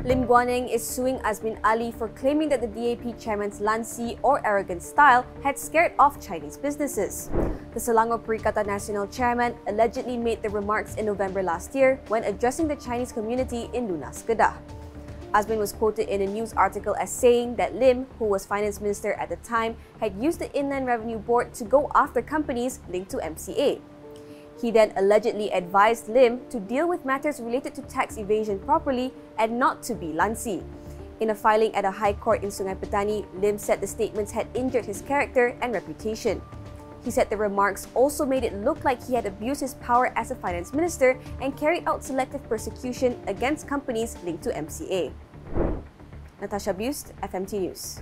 Lim Guan Eng is suing Azmin Ali for claiming that the DAP chairman's lansi or arrogant style had scared off Chinese businesses. The Selangor Perikatan Nasional chairman allegedly made the remarks in November last year when addressing the Chinese community in Lunas, Kedah. Azmin was quoted in a news article as saying that Lim, who was finance minister at the time, had used the Inland Revenue Board to go after companies linked to MCA. He then allegedly advised Lim to deal with matters related to tax evasion properly and not to be lansi. In a filing at a high court in Sungai Petani, Lim said the statements had injured his character and reputation. He said the remarks also made it look like he had abused his power as a finance minister and carried out selective persecution against companies linked to MCA. Natasha Bust, FMT News.